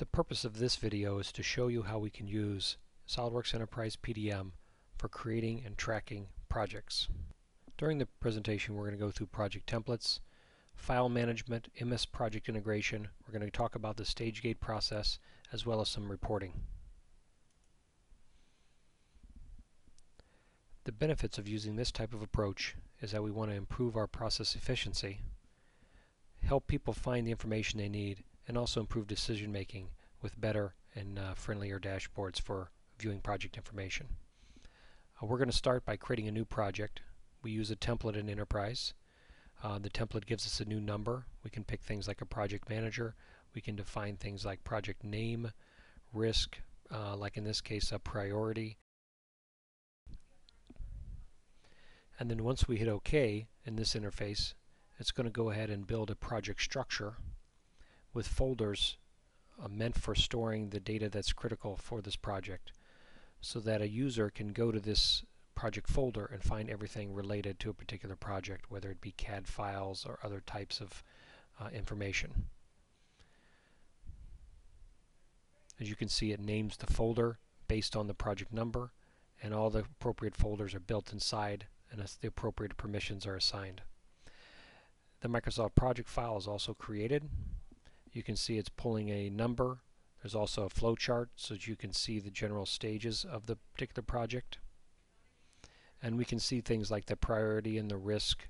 The purpose of this video is to show you how we can use SOLIDWORKS Enterprise PDM for creating and tracking projects. During the presentation we're going to go through project templates, file management, MS project integration, we're going to talk about the stage gate process as well as some reporting. The benefits of using this type of approach is that we want to improve our process efficiency, help people find the information they need, and also improve decision making with better and uh, friendlier dashboards for viewing project information. Uh, we're going to start by creating a new project. We use a template in Enterprise. Uh, the template gives us a new number. We can pick things like a project manager. We can define things like project name, risk, uh, like in this case a priority. And then once we hit OK in this interface, it's going to go ahead and build a project structure with folders uh, meant for storing the data that's critical for this project so that a user can go to this project folder and find everything related to a particular project, whether it be CAD files or other types of uh, information. As you can see, it names the folder based on the project number, and all the appropriate folders are built inside, and the appropriate permissions are assigned. The Microsoft project file is also created. You can see it's pulling a number. There's also a flow chart so that you can see the general stages of the particular project. And we can see things like the priority and the risk.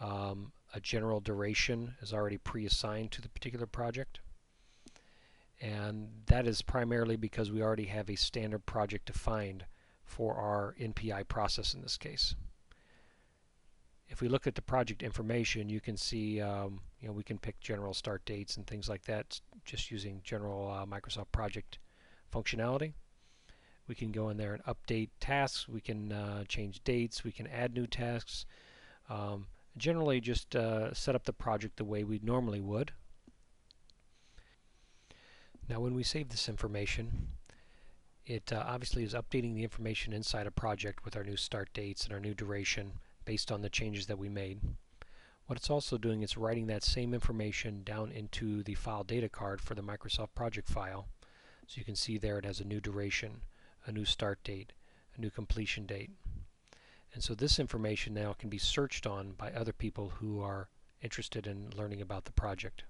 Um, a general duration is already pre-assigned to the particular project. And that is primarily because we already have a standard project defined for our NPI process in this case if we look at the project information, you can see, um, you know, we can pick general start dates and things like that just using general uh, Microsoft project functionality. We can go in there and update tasks. We can uh, change dates. We can add new tasks. Um, generally, just uh, set up the project the way we normally would. Now, when we save this information, it uh, obviously is updating the information inside a project with our new start dates and our new duration based on the changes that we made. What it's also doing is writing that same information down into the file data card for the Microsoft project file. So you can see there it has a new duration, a new start date, a new completion date. And so this information now can be searched on by other people who are interested in learning about the project.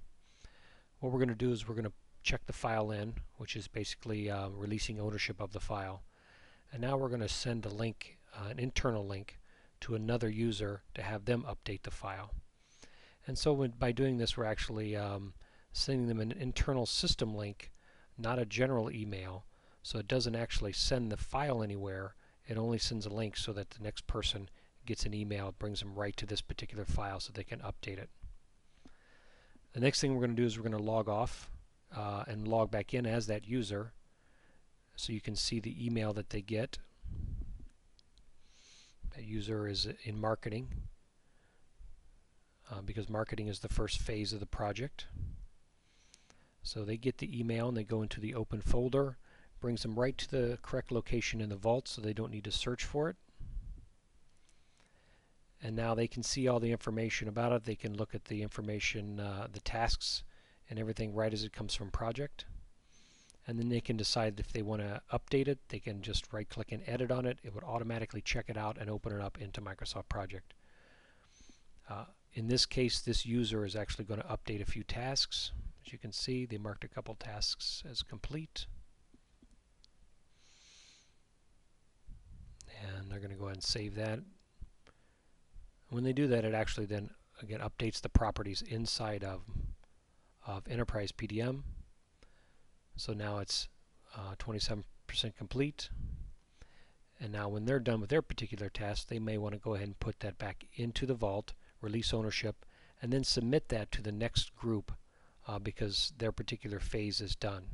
What we're going to do is we're going to check the file in, which is basically uh, releasing ownership of the file. And now we're going to send a link, uh, an internal link, to another user to have them update the file. And so when, by doing this we're actually um, sending them an internal system link, not a general email, so it doesn't actually send the file anywhere, it only sends a link so that the next person gets an email, it brings them right to this particular file so they can update it. The next thing we're going to do is we're going to log off uh, and log back in as that user. So you can see the email that they get user is in marketing uh, because marketing is the first phase of the project. So they get the email and they go into the open folder, brings them right to the correct location in the vault so they don't need to search for it. And now they can see all the information about it. They can look at the information, uh, the tasks, and everything right as it comes from project and then they can decide if they want to update it they can just right click and edit on it. It would automatically check it out and open it up into Microsoft Project. Uh, in this case this user is actually going to update a few tasks. As you can see they marked a couple tasks as complete. And they're going to go ahead and save that. When they do that it actually then again updates the properties inside of of Enterprise PDM so now it's 27% uh, complete. And now when they're done with their particular task, they may want to go ahead and put that back into the vault, release ownership, and then submit that to the next group uh, because their particular phase is done.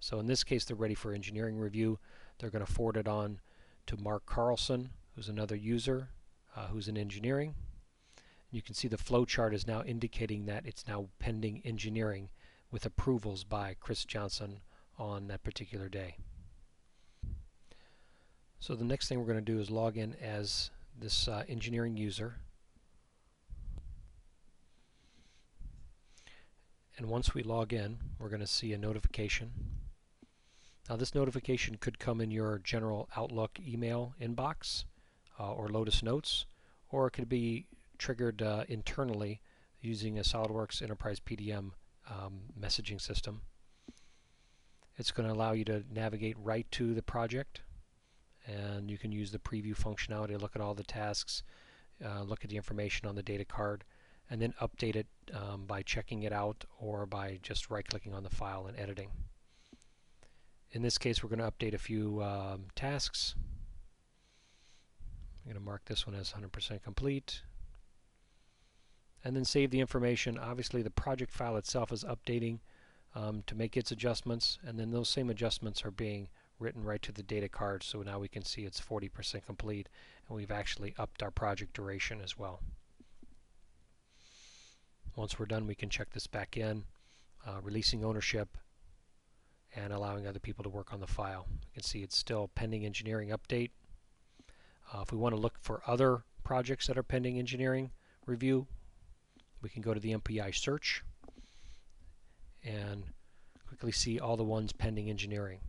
So in this case, they're ready for engineering review. They're going to forward it on to Mark Carlson, who's another user uh, who's in engineering. And you can see the flow chart is now indicating that it's now pending engineering with approvals by Chris Johnson on that particular day. So the next thing we're going to do is log in as this uh, engineering user. And once we log in, we're going to see a notification. Now this notification could come in your general Outlook email inbox uh, or Lotus Notes, or it could be triggered uh, internally using a SOLIDWORKS Enterprise PDM um, messaging system. It's going to allow you to navigate right to the project and you can use the preview functionality to look at all the tasks, uh, look at the information on the data card, and then update it um, by checking it out or by just right-clicking on the file and editing. In this case, we're going to update a few um, tasks. I'm going to mark this one as 100% complete. And then save the information. Obviously, the project file itself is updating um, to make its adjustments, and then those same adjustments are being written right to the data card so now we can see it's 40% complete and we've actually upped our project duration as well. Once we're done we can check this back in, uh, releasing ownership and allowing other people to work on the file. You can see it's still pending engineering update. Uh, if we want to look for other projects that are pending engineering review, we can go to the NPI search and quickly see all the ones pending engineering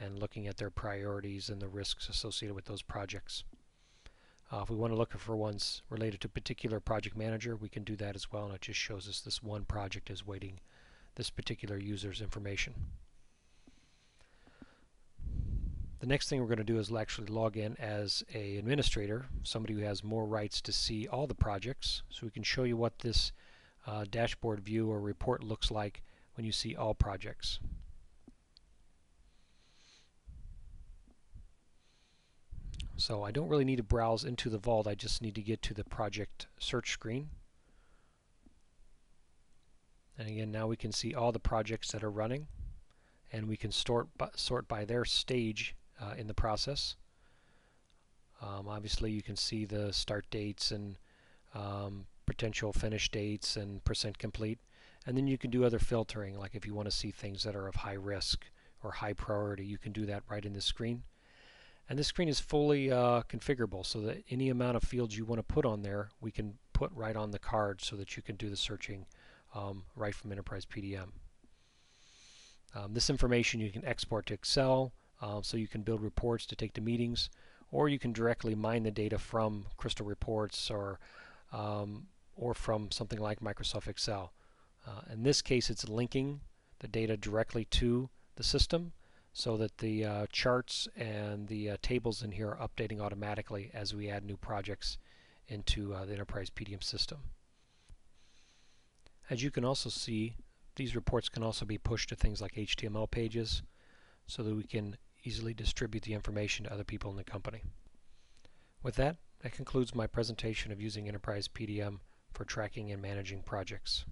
and looking at their priorities and the risks associated with those projects. Uh, if we want to look for ones related to a particular project manager, we can do that as well, and it just shows us this one project is waiting this particular user's information. The next thing we're going to do is actually log in as a administrator, somebody who has more rights to see all the projects, so we can show you what this uh, dashboard view or report looks like when you see all projects. So I don't really need to browse into the vault, I just need to get to the project search screen. And again, now we can see all the projects that are running and we can sort by, sort by their stage uh, in the process. Um, obviously you can see the start dates and um, potential finish dates and percent complete. And then you can do other filtering, like if you want to see things that are of high risk or high priority, you can do that right in the screen. And this screen is fully uh, configurable so that any amount of fields you want to put on there, we can put right on the card so that you can do the searching um, right from Enterprise PDM. Um, this information you can export to Excel uh, so you can build reports to take to meetings or you can directly mine the data from Crystal Reports or um, or from something like Microsoft Excel. Uh, in this case it's linking the data directly to the system so that the uh, charts and the uh, tables in here are updating automatically as we add new projects into uh, the Enterprise PDM system. As you can also see, these reports can also be pushed to things like HTML pages so that we can easily distribute the information to other people in the company. With that, that concludes my presentation of using Enterprise PDM for tracking and managing projects.